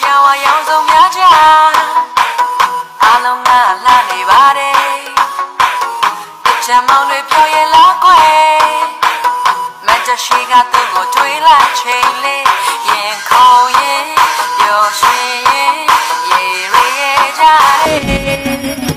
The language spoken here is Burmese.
ပြောင်းဝရောင်စုံများကြအားလုံးကလှနေပါတယ်တချမ်းမောင်တွေပြောရင်လားကွယ်မတရှိကသူ့ကိုတွေးလိုက်ချိန်လေးရင်ခုန်ရင်ပျော်ရွှင်ရင်ရေရေကြတယ် Henry Bowden Summer